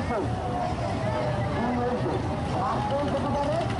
আসুন আসুন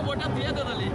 ಬೋಟ ಥಿಯೇಟರಲ್ಲಿ